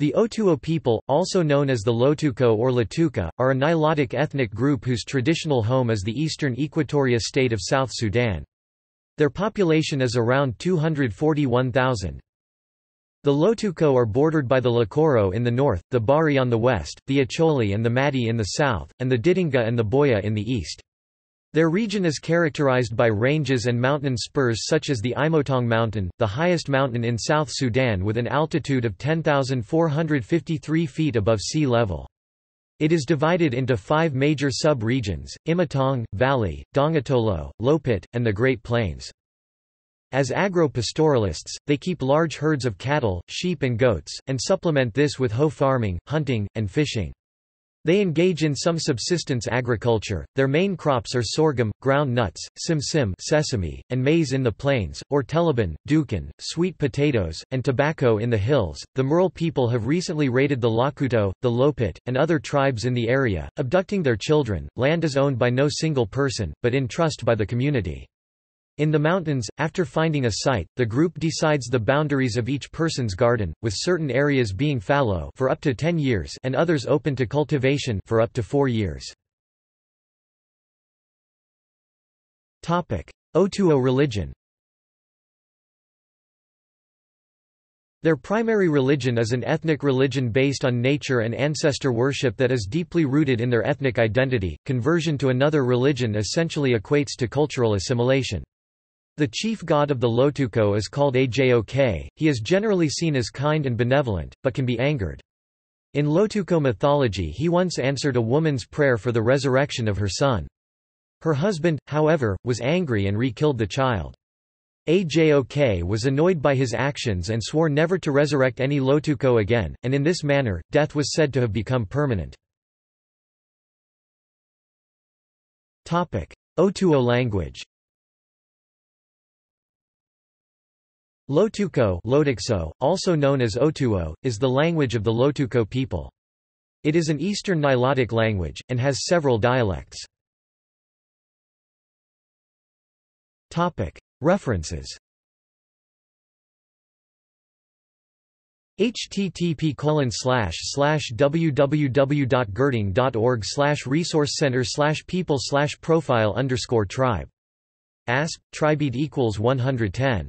The Otuho people, also known as the Lotuko or Latuka, are a Nilotic ethnic group whose traditional home is the eastern Equatoria state of South Sudan. Their population is around 241,000. The Lotuko are bordered by the Lokoro in the north, the Bari on the west, the Acholi and the Madi in the south, and the Didinga and the Boya in the east. Their region is characterized by ranges and mountain spurs such as the Imotong Mountain, the highest mountain in South Sudan with an altitude of 10,453 feet above sea level. It is divided into five major sub-regions, Imotong, Valley, Dongatolo, Lopit, and the Great Plains. As agro-pastoralists, they keep large herds of cattle, sheep and goats, and supplement this with hoe farming, hunting, and fishing. They engage in some subsistence agriculture. Their main crops are sorghum, ground nuts, simsim sesame, and maize in the plains, or teleban, dukan, sweet potatoes, and tobacco in the hills. The Murle people have recently raided the Lakuto, the Lopit, and other tribes in the area, abducting their children. Land is owned by no single person, but in trust by the community. In the mountains, after finding a site, the group decides the boundaries of each person's garden, with certain areas being fallow for up to 10 years and others open to cultivation for up to 4 years. Topic: Otuho religion. Their primary religion is an ethnic religion based on nature and ancestor worship that is deeply rooted in their ethnic identity. Conversion to another religion essentially equates to cultural assimilation. The chief god of the Lotuko is called Ajok, he is generally seen as kind and benevolent, but can be angered. In Lotuko mythology he once answered a woman's prayer for the resurrection of her son. Her husband, however, was angry and re-killed the child. Ajok was annoyed by his actions and swore never to resurrect any Lotuko again, and in this manner, death was said to have become permanent. Otuho language Lotuko also known as Otuho, is the language of the Lotuko people. It is an Eastern Nilotic language, and has several dialects. References http www.gurtong.org resource center people profile underscore tribe. ASP, equals 110.